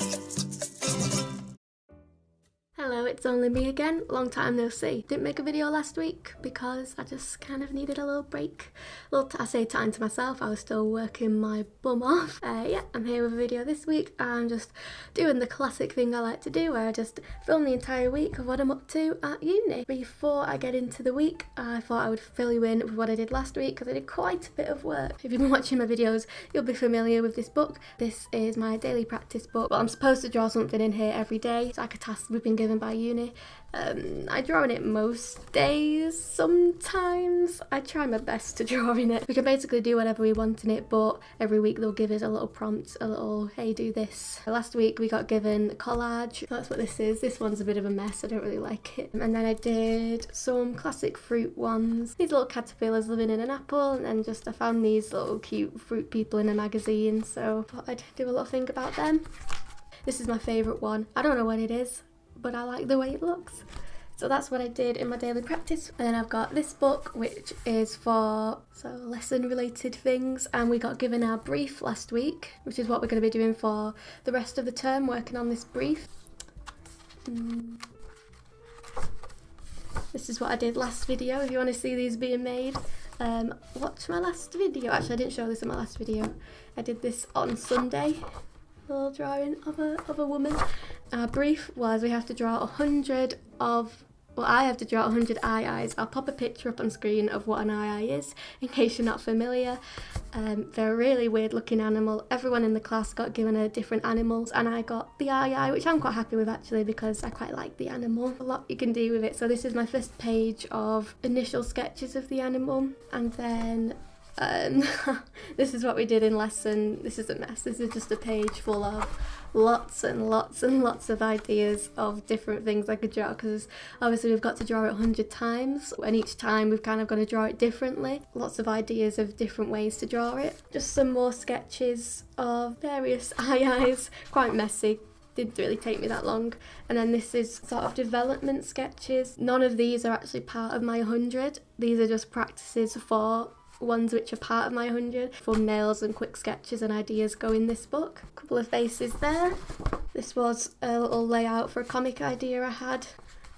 Hello, it's only me again. Long time no see. Didn't make a video last week because I just kind of needed a little break. A little I say time to myself. I was still working my bum off. Uh, yeah, I'm here with a video this week. I'm just doing the classic thing I like to do where I just film the entire week of what I'm up to at uni. Before I get into the week, I thought I would fill you in with what I did last week because I did quite a bit of work. If you've been watching my videos, you'll be familiar with this book. This is my daily practice book. Well, I'm supposed to draw something in here every day. It's like a task we've been given by uni. Um, I draw in it most days. Sometimes I try my best to draw in it. We can basically do whatever we want in it, but every week they'll give us a little prompt, a little, hey, do this. Last week we got given collage. That's what this is. This one's a bit of a mess. I don't really like it. And then I did some classic fruit ones. These little caterpillars living in an apple, and then just I found these little cute fruit people in a magazine, so I thought I'd do a little thing about them. This is my favourite one. I don't know what it is but I like the way it looks. So that's what I did in my daily practice. And then I've got this book, which is for so lesson related things. And we got given our brief last week, which is what we're going to be doing for the rest of the term, working on this brief. Mm. This is what I did last video, if you want to see these being made. Um, watch my last video. Actually, I didn't show this in my last video. I did this on Sunday little drawing of a, of a woman. Our brief was we have to draw a hundred of well, I have to draw a 100 aye ayes. I'll pop a picture up on screen of what an aye aye is in case you're not familiar. Um, they're a really weird looking animal. Everyone in the class got given a different animals and I got the aye aye, which I'm quite happy with actually because I quite like the animal. A lot you can do with it. So this is my first page of initial sketches of the animal and then um, this is what we did in lesson. This is a mess. This is just a page full of lots and lots and lots of ideas of different things I could draw because obviously we've got to draw it 100 times and each time we've kind of got to draw it differently. Lots of ideas of different ways to draw it. Just some more sketches of various aye ayes. Quite messy, didn't really take me that long. And then this is sort of development sketches. None of these are actually part of my 100. These are just practices for ones which are part of my 100. Thumbnails and quick sketches and ideas go in this book. A couple of faces there. This was a little layout for a comic idea I had.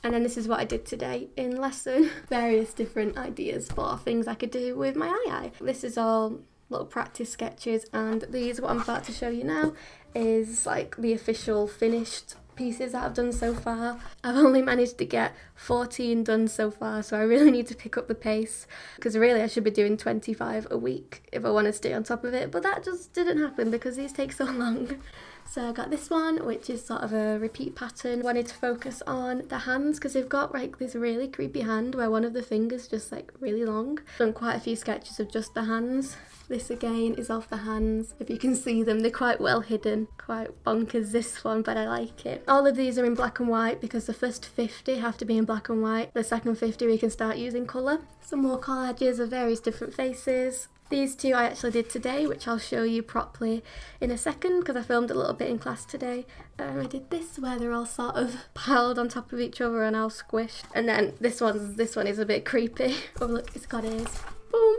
And then this is what I did today in lesson. Various different ideas for things I could do with my aye aye. This is all little practice sketches and these, what I'm about to show you now, is like the official finished pieces that I've done so far. I've only managed to get 14 done so far, so I really need to pick up the pace because really I should be doing 25 a week if I want to stay on top of it, but that just didn't happen because these take so long. So I got this one, which is sort of a repeat pattern. Wanted to focus on the hands because they've got like this really creepy hand where one of the fingers just like really long. Done quite a few sketches of just the hands. This again is off the hands. If you can see them, they're quite well hidden. Quite bonkers this one, but I like it. All of these are in black and white because the first 50 have to be in black and white. The second 50 we can start using colour. Some more collages of various different faces. These two I actually did today, which I'll show you properly in a second because I filmed a little bit in class today. Um, I did this where they're all sort of piled on top of each other and all squished. And then this one, this one is a bit creepy. oh look, it's got ears boom.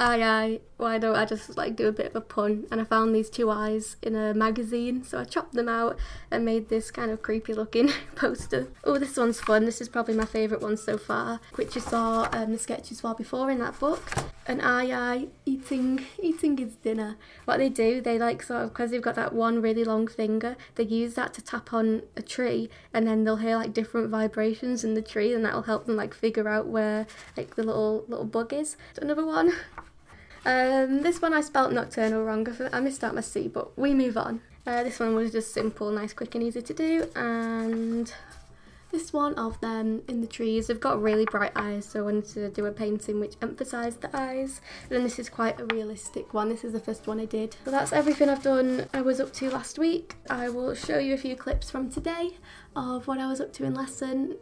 I why don't I just like do a bit of a pun? And I found these two eyes in a magazine, so I chopped them out and made this kind of creepy looking poster. Oh, this one's fun. This is probably my favourite one so far, which you saw um, the sketches for before in that book. An aye aye eating eating his dinner. What they do, they like sort of because they've got that one really long finger, they use that to tap on a tree, and then they'll hear like different vibrations in the tree, and that'll help them like figure out where like the little little bug is. Another one. Um, this one I spelt nocturnal wrong. I missed out my C, but we move on. Uh, this one was just simple, nice, quick and easy to do. And this one of them in the trees. They've got really bright eyes, so I wanted to do a painting which emphasised the eyes. And then this is quite a realistic one. This is the first one I did. So that's everything I've done I was up to last week. I will show you a few clips from today of what I was up to in lesson.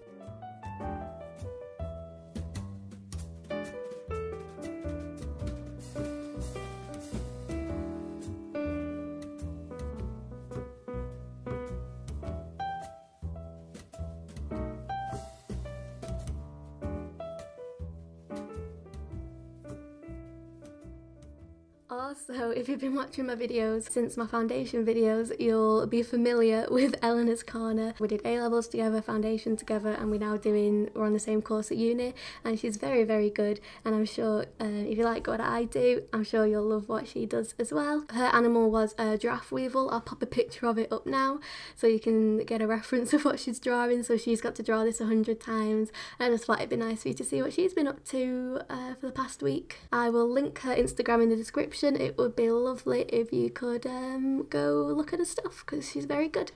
Also, if you've been watching my videos since my foundation videos, you'll be familiar with Eleanor's Corner. We did A levels together, foundation together, and we're now doing, we're on the same course at uni, and she's very, very good. And I'm sure uh, if you like what I do, I'm sure you'll love what she does as well. Her animal was a giraffe weevil. I'll pop a picture of it up now so you can get a reference of what she's drawing. So she's got to draw this a hundred times. And I just thought it'd be nice for you to see what she's been up to uh, for the past week. I will link her Instagram in the description, it would be lovely if you could um, go look at her stuff because she's very good.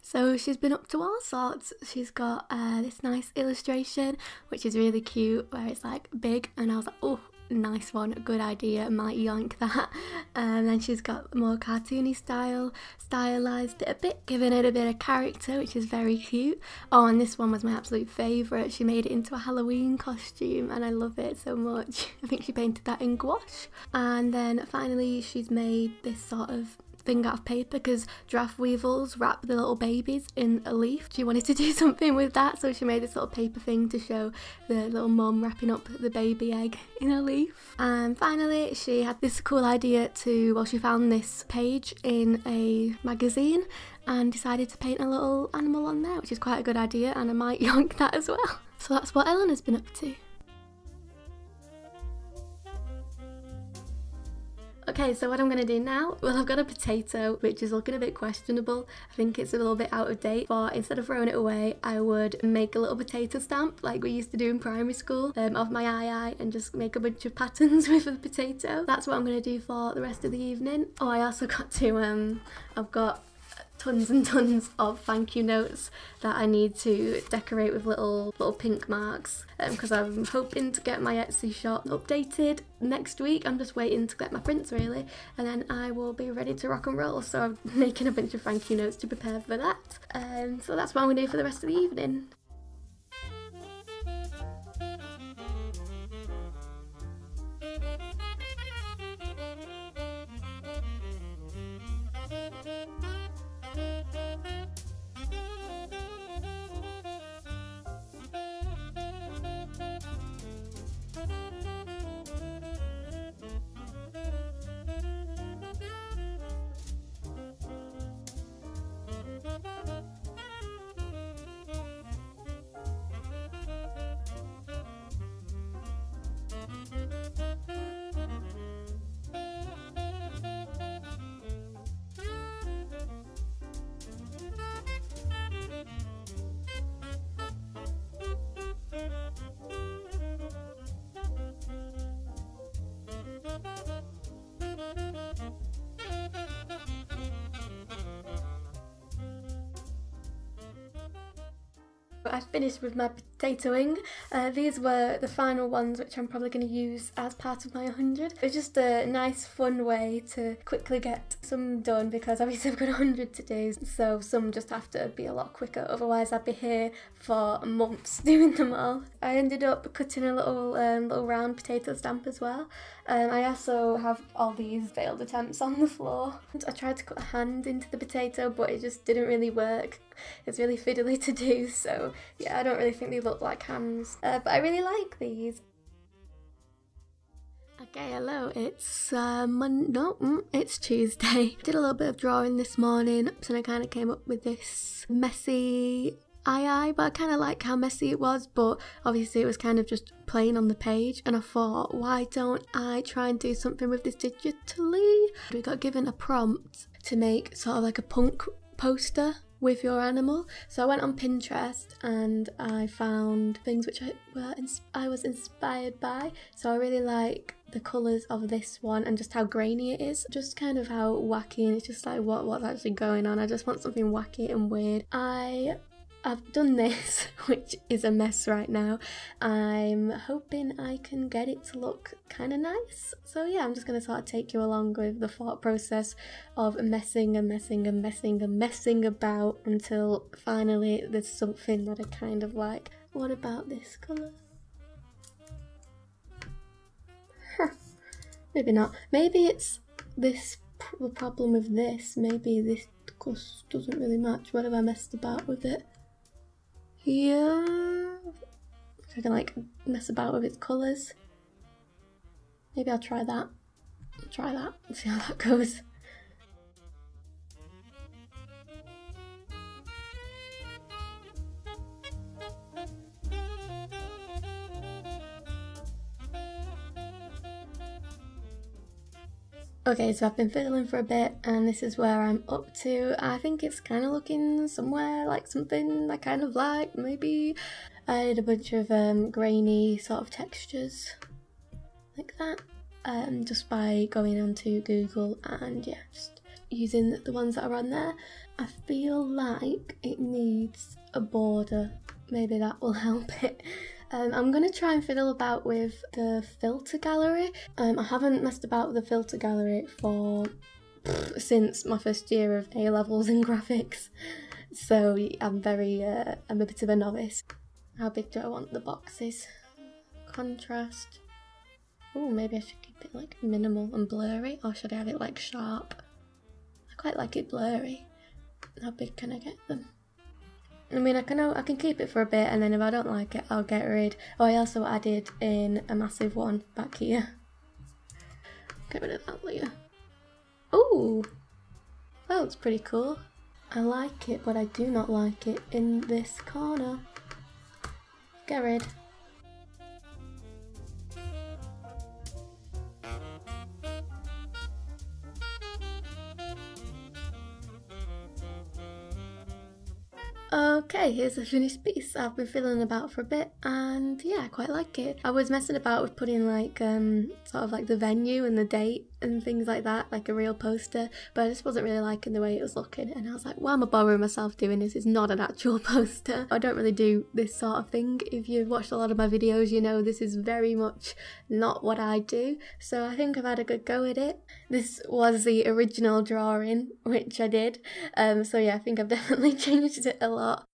So she's been up to all sorts. She's got uh, this nice illustration, which is really cute, where it's like big, and I was like, oh, nice one, good idea, might yank that. And um, then she's got more cartoony style, stylized it a bit, giving it a bit of character, which is very cute. Oh, and this one was my absolute favourite. She made it into a Halloween costume, and I love it so much. I think she painted that in gouache. And then finally, she's made this sort of thing out of paper because giraffe weevils wrap the little babies in a leaf. She wanted to do something with that, so she made this little paper thing to show the little mum wrapping up the baby egg in a leaf. And finally, she had this cool idea to, well, she found this page in a magazine and decided to paint a little animal on there, which is quite a good idea, and I might yoink that as well. So that's what Ellen has been up to. Okay, so what I'm going to do now, well I've got a potato which is looking a bit questionable. I think it's a little bit out of date, but instead of throwing it away, I would make a little potato stamp like we used to do in primary school um, of my aye aye and just make a bunch of patterns with the potato. That's what I'm going to do for the rest of the evening. Oh, I also got to, um, I've got tons and tons of thank you notes that I need to decorate with little little pink marks because um, I'm hoping to get my Etsy shop updated next week. I'm just waiting to get my prints really and then I will be ready to rock and roll so I'm making a bunch of thank you notes to prepare for that. Um, so that's what I'm going to do for the rest of the evening. I finished with my potatoing. Uh, these were the final ones which I'm probably going to use as part of my 100. It's just a nice fun way to quickly get some done because obviously I've got 100 to do so some just have to be a lot quicker otherwise I'd be here for months doing them all. I ended up cutting a little um, little round potato stamp as well. Um, I also have all these failed attempts on the floor. I tried to cut a hand into the potato but it just didn't really work. It's really fiddly to do so yeah I don't really think they look like hands uh, but I really like these. Okay, hello, it's uh, Mon- no, mm, it's Tuesday. Did a little bit of drawing this morning, so I kind of came up with this messy aye aye, but I kind of like how messy it was, but obviously it was kind of just plain on the page, and I thought, why don't I try and do something with this digitally? We got given a prompt to make sort of like a punk poster with your animal. So I went on Pinterest and I found things which I were I was inspired by. So I really like the colours of this one and just how grainy it is. Just kind of how wacky and it's just like what what's actually going on. I just want something wacky and weird. I I've done this, which is a mess right now. I'm hoping I can get it to look kind of nice. So yeah, I'm just going to sort of take you along with the thought process of messing and messing and messing and messing about until finally there's something that I kind of like. What about this colour? Maybe not. Maybe it's this the problem with this. Maybe this doesn't really match. What have I messed about with it? Here. I can like mess about with its colours. Maybe I'll try that. try that and see how that goes. Okay, so I've been fiddling for a bit and this is where I'm up to. I think it's kind of looking somewhere like something I kind of like, maybe. I did a bunch of um, grainy sort of textures like that um, just by going onto Google and yeah, just using the ones that are on there. I feel like it needs a border, maybe that will help it. Um, I'm going to try and fiddle about with the filter gallery. Um, I haven't messed about with the filter gallery for pff, since my first year of A levels in graphics, so I'm very uh, I'm a bit of a novice. How big do I want the boxes? Contrast. Oh, maybe I should keep it like minimal and blurry, or should I have it like sharp? I quite like it blurry. How big can I get them? I mean, I can I can keep it for a bit, and then if I don't like it, I'll get rid. Oh, I also added in a massive one back here. Get rid of that later. Oh, that looks pretty cool. I like it, but I do not like it in this corner. Get rid. Okay, here's a finished piece. I've been fiddling about for a bit and yeah, I quite like it. I was messing about with putting like um sort of like the venue and the date and things like that, like a real poster, but I just wasn't really liking the way it was looking and I was like, why am I bothering myself doing this? It's not an actual poster. I don't really do this sort of thing. If you've watched a lot of my videos, you know this is very much not what I do. So I think I've had a good go at it. This was the original drawing, which I did. Um, so yeah, I think I've definitely changed it a lot.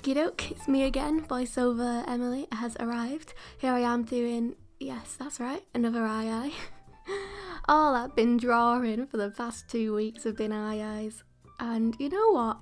Okie doke, it's me again. Voiceover Emily has arrived. Here I am doing, yes, that's right, another aye aye. All I've been drawing for the past two weeks have been aye ayes. And you know what?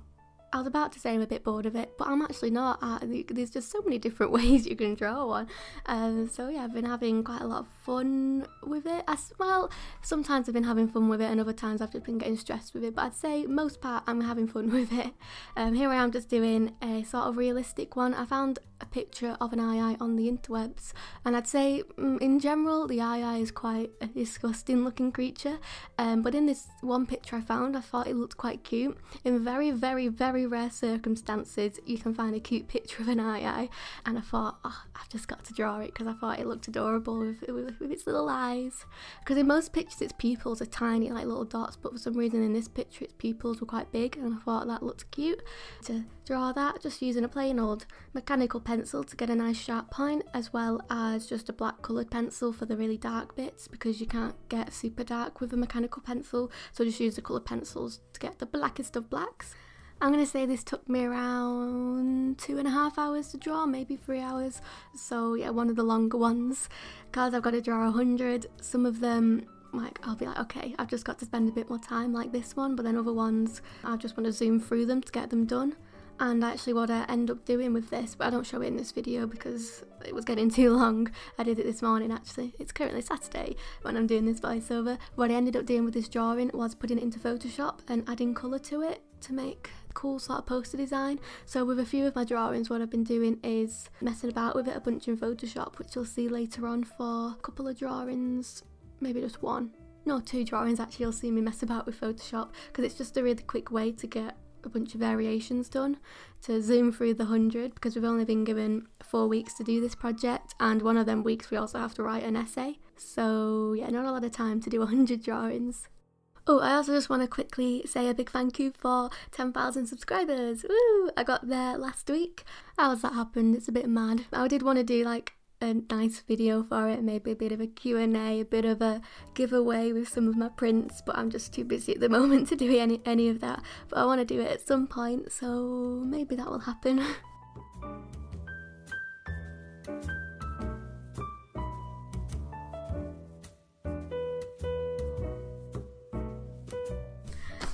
I was about to say I'm a bit bored of it, but I'm actually not. Uh, there's just so many different ways you can draw one. Um, so yeah, I've been having quite a lot of fun with it. As well, sometimes I've been having fun with it, and other times I've just been getting stressed with it. But I'd say most part I'm having fun with it. Um, here I am just doing a sort of realistic one. I found a picture of an eye on the interwebs, and I'd say mm, in general the eye is quite a disgusting looking creature. Um, but in this one picture I found, I thought it looked quite cute. In very, very, very rare circumstances, you can find a cute picture of an aye aye, and I thought, oh, I've just got to draw it because I thought it looked adorable with, with, with its little eyes. Because in most pictures, its pupils are tiny, like little dots, but for some reason in this picture, its pupils were quite big, and I thought that looked cute. To draw that, just using a plain old mechanical pencil to get a nice sharp point, as well as just a black coloured pencil for the really dark bits because you can't get super dark with a mechanical pencil, so just use the coloured pencils to get the blackest of blacks. I'm to say this took me around two and a half hours to draw, maybe three hours. So, yeah, one of the longer ones. Because I've got to draw a hundred. Some of them, like, I'll be like, okay, I've just got to spend a bit more time, like this one. But then other ones, I just want to zoom through them to get them done. And actually, what I end up doing with this, but I don't show it in this video because it was getting too long. I did it this morning actually. It's currently Saturday when I'm doing this voiceover. What I ended up doing with this drawing was putting it into Photoshop and adding colour to it to make cool sort of poster design. So with a few of my drawings what I've been doing is messing about with it a bunch in Photoshop which you'll see later on for a couple of drawings, maybe just one. No, two drawings actually you'll see me mess about with Photoshop because it's just a really quick way to get a bunch of variations done to zoom through the 100 because we've only been given four weeks to do this project and one of them weeks we also have to write an essay so yeah not a lot of time to do a 100 drawings Oh, I also just want to quickly say a big thank you for 10,000 subscribers. Woo! I got there last week. How has that happened? It's a bit mad. I did want to do like a nice video for it, maybe a bit of a Q&A, a bit of a giveaway with some of my prints, but I'm just too busy at the moment to do any, any of that. But I want to do it at some point, so maybe that will happen.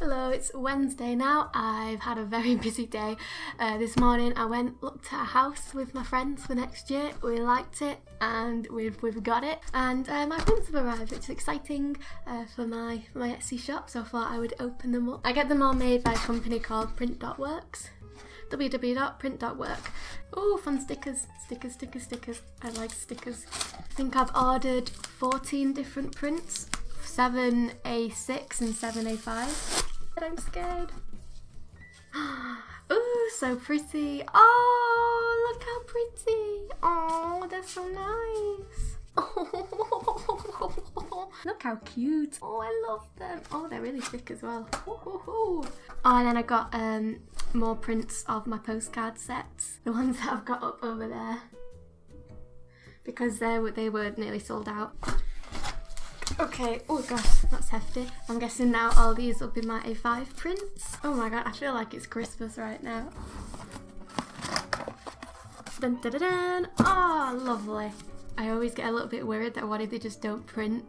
Hello, it's Wednesday now. I've had a very busy day. Uh, this morning I went looked at a house with my friends for next year. We liked it and we've we've got it. And uh, my prints have arrived, which is exciting uh, for my my Etsy shop. So I thought I would open them up. I get them all made by a company called Print.works www.print.work. Oh, fun stickers, stickers, stickers, stickers. I like stickers. I think I've ordered 14 different prints, 7 A6 and 7 A5. But I'm scared. Oh, so pretty. Oh, look how pretty. Oh, that's so nice. Oh, look how cute. Oh, I love them. Oh, they're really thick as well. Oh, and then I got um, more prints of my postcard sets. The ones that I've got up over there. Because they were, they were nearly sold out. Okay, oh gosh, that's hefty. I'm guessing now all these will be my A5 prints. Oh my god, I feel like it's Christmas right now. Dun dun dun dun! Oh, lovely. I always get a little bit worried that what if they just don't print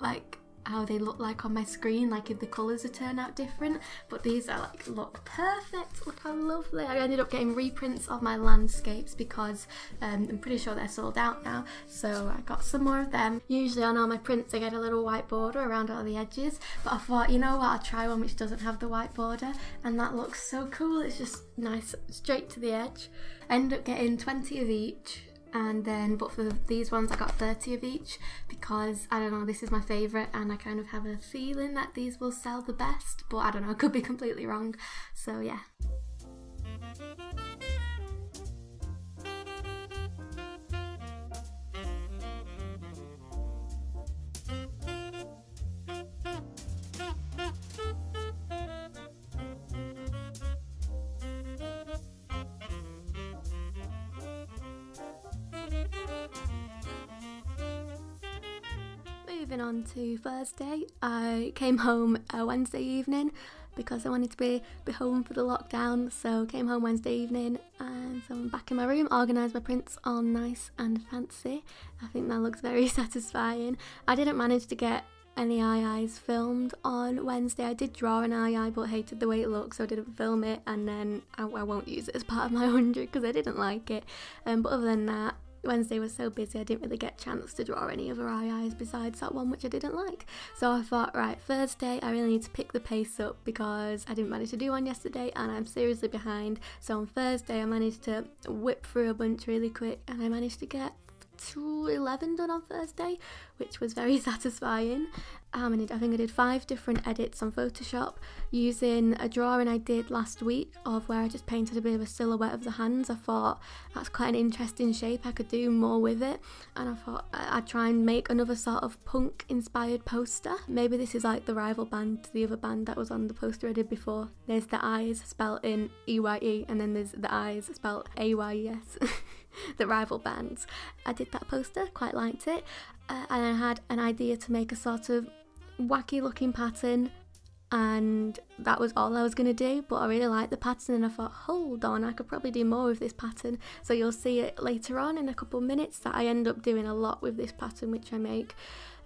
like how they look like on my screen, like if the colours are turned out different. But these are like look perfect. Look how lovely. I ended up getting reprints of my landscapes because um, I'm pretty sure they're sold out now. So I got some more of them. Usually on all my prints I get a little white border around all the edges. But I thought, you know what, I'll try one which doesn't have the white border. And that looks so cool. It's just nice straight to the edge. I ended up getting 20 of each and then but for these ones I got 30 of each because I don't know this is my favourite and I kind of have a feeling that these will sell the best but I don't know I could be completely wrong. So yeah moving on to Thursday, I came home uh, Wednesday evening because I wanted to be, be home for the lockdown. So came home Wednesday evening and so I'm back in my room, organised my prints all nice and fancy. I think that looks very satisfying. I didn't manage to get any aye ayes filmed on Wednesday. I did draw an aye aye but hated the way it looked so I didn't film it and then I, I won't use it as part of my 100 because I didn't like it. Um, but other than that, Wednesday was so busy I didn't really get a chance to draw any other aye ayes besides that one which I didn't like. So I thought, right, Thursday I really need to pick the pace up because I didn't manage to do one yesterday and I'm seriously behind. So on Thursday I managed to whip through a bunch really quick and I managed to get to 11 done on Thursday, which was very satisfying. How many? I think I did five different edits on Photoshop using a drawing I did last week of where I just painted a bit of a silhouette of the hands. I thought that's quite an interesting shape, I could do more with it. And I thought I'd try and make another sort of punk inspired poster. Maybe this is like the rival band to the other band that was on the poster I did before. There's the eyes spelt in E Y E, and then there's the eyes spelt A Y E S. the rival bands. I did that poster, quite liked it, uh, and I had an idea to make a sort of wacky looking pattern and that was all I was going to do but I really liked the pattern and I thought hold on I could probably do more with this pattern. So you'll see it later on in a couple of minutes that I end up doing a lot with this pattern which I make.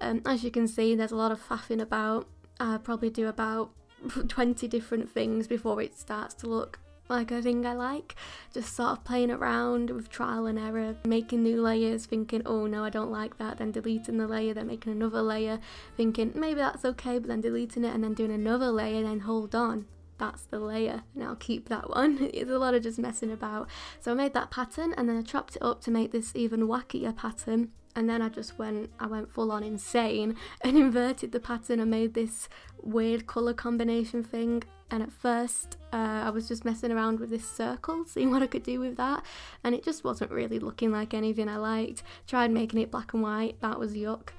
Um, as you can see there's a lot of faffing about. I probably do about 20 different things before it starts to look like a thing I like. Just sort of playing around with trial and error, making new layers, thinking, oh no, I don't like that, then deleting the layer, then making another layer, thinking maybe that's okay, but then deleting it and then doing another layer, then hold on. That's the layer, and I'll keep that one. it's a lot of just messing about. So I made that pattern and then I chopped it up to make this even wackier pattern and then I just went I went full on insane and inverted the pattern and made this weird colour combination thing and at first uh, I was just messing around with this circle seeing what I could do with that and it just wasn't really looking like anything I liked tried making it black and white that was yuck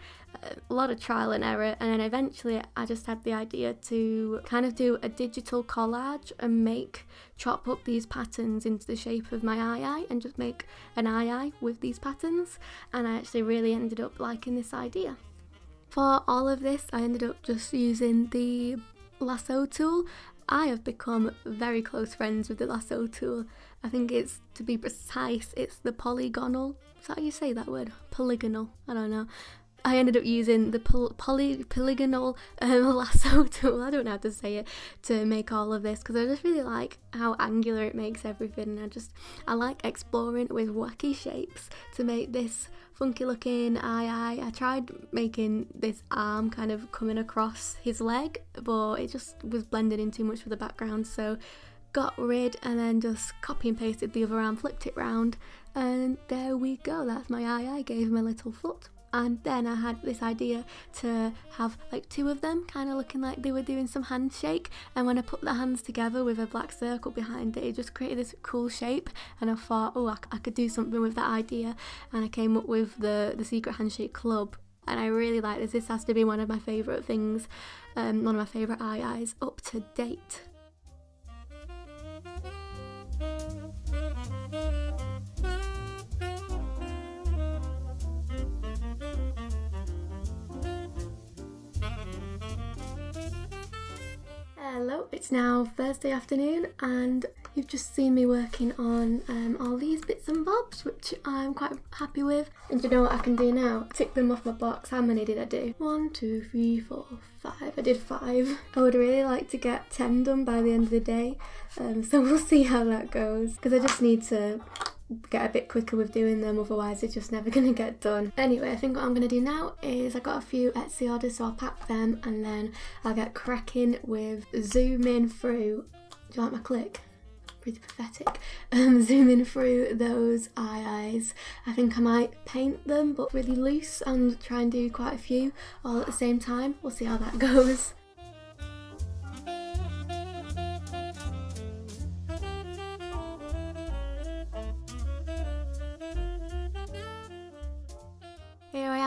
a lot of trial and error and then eventually I just had the idea to kind of do a digital collage and make chop up these patterns into the shape of my eye aye and just make an eye aye with these patterns and I actually really ended up liking this idea. For all of this I ended up just using the lasso tool. I have become very close friends with the lasso tool. I think it's, to be precise, it's the polygonal, is that how you say that word? Polygonal, I don't know I ended up using the poly, poly polygonal um, lasso tool, I don't know how to say it, to make all of this because I just really like how angular it makes everything and I just, I like exploring with wacky shapes to make this funky looking aye aye. I tried making this arm kind of coming across his leg but it just was blended in too much with the background so got rid and then just copy and pasted the other arm, flipped it round, and there we go. That's my eye. I gave him a little foot. And then I had this idea to have like two of them kind of looking like they were doing some handshake. And when I put the hands together with a black circle behind it, it just created this cool shape. And I thought, oh, I, I could do something with that idea. And I came up with the, the Secret Handshake Club and I really like this. This has to be one of my favourite things, um, one of my favourite aye ayes up to date. Hello, it's now Thursday afternoon and you've just seen me working on um, all these bits and bobs which I'm quite happy with. And you know what I can do now? Tick them off my box. How many did I do? One, two, three, four, five. I did five. I would really like to get 10 done by the end of the day um, so we'll see how that goes because I just need to get a bit quicker with doing them otherwise it's just never gonna get done. Anyway I think what I'm gonna do now is I got a few Etsy orders so I'll pack them and then I'll get cracking with zooming through. Do you like my click? pretty pathetic. Um, zooming through those aye ayes. I think I might paint them but really loose and try and do quite a few all at the same time. We'll see how that goes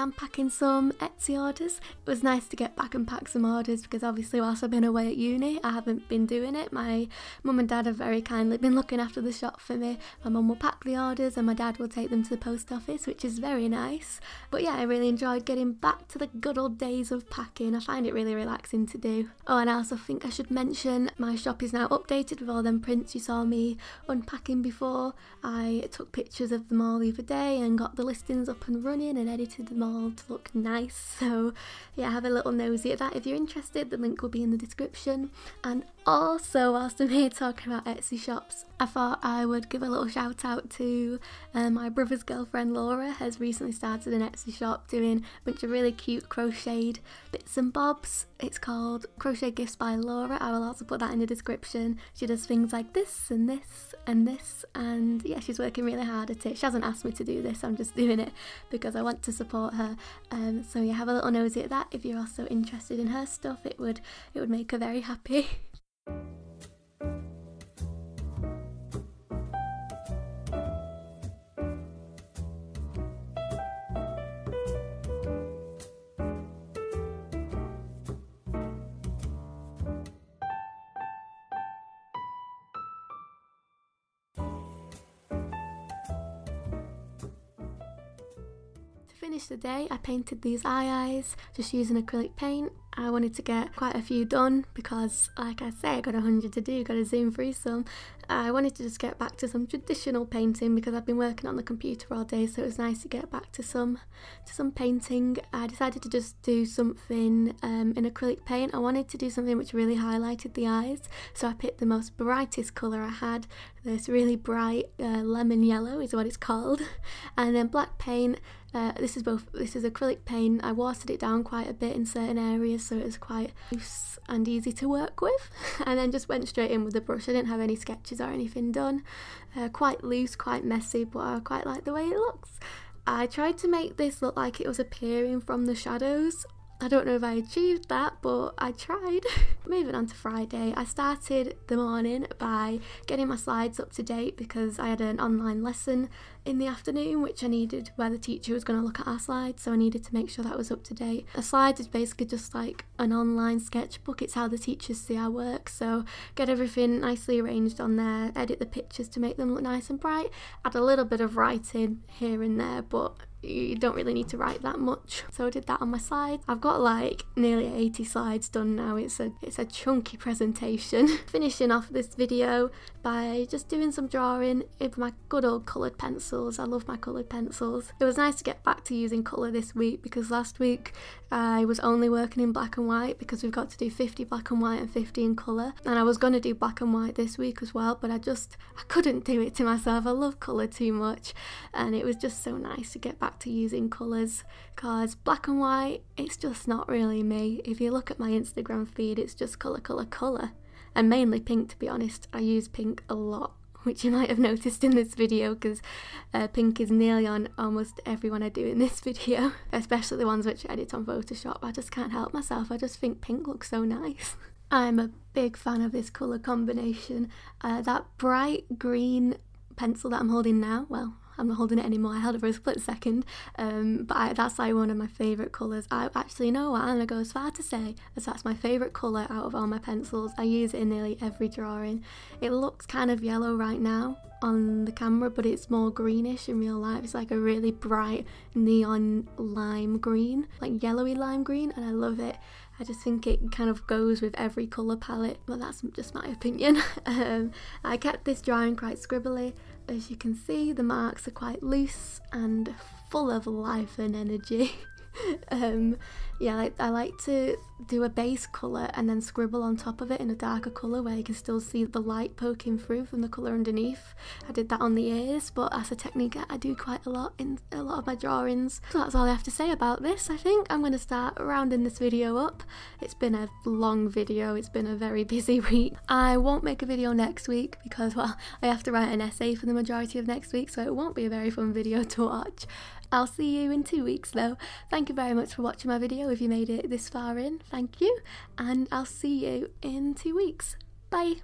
am packing some Etsy orders. It was nice to get back and pack some orders because obviously whilst I've been away at uni I haven't been doing it. My mum and dad have very kindly been looking after the shop for me. My mum will pack the orders and my dad will take them to the post office which is very nice. But yeah I really enjoyed getting back to the good old days of packing. I find it really relaxing to do. Oh and I also think I should mention my shop is now updated with all them prints you saw me unpacking before. I took pictures of them all the other day and got the listings up and running and edited them all all to look nice. So yeah, have a little nosy at that if you're interested. The link will be in the description. And also, whilst I'm here talking about Etsy shops, I thought I would give a little shout out to uh, my brother's girlfriend Laura has recently started an Etsy shop doing a bunch of really cute crocheted bits and bobs. It's called Crochet Gifts by Laura. I will also put that in the description. She does things like this and this and this and yeah she's working really hard at it. She hasn't asked me to do this, I'm just doing it because I want to support her. Um, so yeah have a little nosy at that if you're also interested in her stuff it would it would make her very happy. finish the day, I painted these aye ayes just using acrylic paint. I wanted to get quite a few done because, like I say, I got a hundred to do, got to zoom through some. I wanted to just get back to some traditional painting because I've been working on the computer all day, so it was nice to get back to some to some painting. I decided to just do something um, in acrylic paint. I wanted to do something which really highlighted the eyes, so I picked the most brightest colour I had. This really bright uh, lemon yellow is what it's called, and then black paint uh, this is both this is acrylic paint. I watered it down quite a bit in certain areas so it was quite loose and easy to work with and then just went straight in with the brush. I didn't have any sketches or anything done. Uh, quite loose, quite messy but I quite like the way it looks. I tried to make this look like it was appearing from the shadows I don't know if I achieved that, but I tried. Moving on to Friday, I started the morning by getting my slides up to date because I had an online lesson in the afternoon which I needed where the teacher was going to look at our slides, so I needed to make sure that was up to date. A slide is basically just like an online sketchbook, it's how the teachers see our work, so get everything nicely arranged on there, edit the pictures to make them look nice and bright, add a little bit of writing here and there, but you don't really need to write that much. So I did that on my slides. I've got like nearly 80 slides done now. It's a it's a chunky presentation. Finishing off this video by just doing some drawing with my good old coloured pencils. I love my coloured pencils. It was nice to get back to using colour this week because last week I was only working in black and white because we've got to do 50 black and white and 50 in colour. And I was going to do black and white this week as well, but I just I couldn't do it to myself. I love colour too much and it was just so nice to get back to using colours because black and white it's just not really me. If you look at my Instagram feed it's just colour, colour, colour and mainly pink to be honest. I use pink a lot which you might have noticed in this video because uh, pink is nearly on almost everyone I do in this video, especially the ones which I edit on Photoshop. I just can't help myself, I just think pink looks so nice. I'm a big fan of this colour combination. Uh, that bright green pencil that I'm holding now, well, I'm not holding it anymore. I held it for a split second, um, but I, that's like one of my favourite colours. I actually know what I'm gonna go as far to say as that's my favourite colour out of all my pencils. I use it in nearly every drawing. It looks kind of yellow right now on the camera, but it's more greenish in real life. It's like a really bright neon lime green, like yellowy lime green, and I love it. I just think it kind of goes with every colour palette, but that's just my opinion. um, I kept this drawing quite scribbly. As you can see, the marks are quite loose and full of life and energy. um, yeah, I, I like to do a base colour and then scribble on top of it in a darker colour where you can still see the light poking through from the colour underneath. I did that on the ears, but that's a technique I do quite a lot in a lot of my drawings. So that's all I have to say about this, I think. I'm going to start rounding this video up. It's been a long video, it's been a very busy week. I won't make a video next week because, well, I have to write an essay for the majority of next week, so it won't be a very fun video to watch. I'll see you in two weeks though. Thank you very much for watching my video if you made it this far in. Thank you, and I'll see you in two weeks. Bye.